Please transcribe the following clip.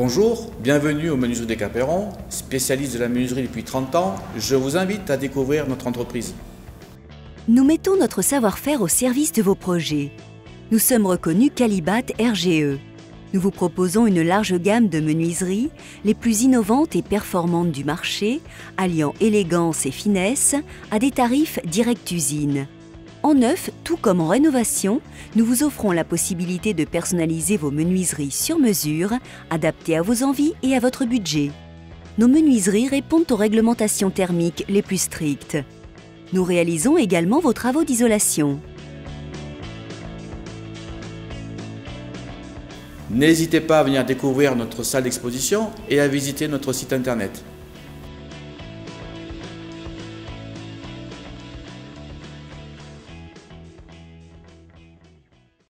Bonjour, bienvenue au Menuiserie des Caperons, spécialiste de la menuiserie depuis 30 ans. Je vous invite à découvrir notre entreprise. Nous mettons notre savoir-faire au service de vos projets. Nous sommes reconnus Calibat RGE. Nous vous proposons une large gamme de menuiseries, les plus innovantes et performantes du marché, alliant élégance et finesse, à des tarifs direct usine. En neuf, tout comme en rénovation, nous vous offrons la possibilité de personnaliser vos menuiseries sur mesure, adaptées à vos envies et à votre budget. Nos menuiseries répondent aux réglementations thermiques les plus strictes. Nous réalisons également vos travaux d'isolation. N'hésitez pas à venir découvrir notre salle d'exposition et à visiter notre site internet.